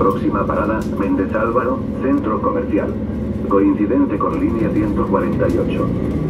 Próxima parada, Méndez Álvaro, Centro Comercial. Coincidente con línea 148.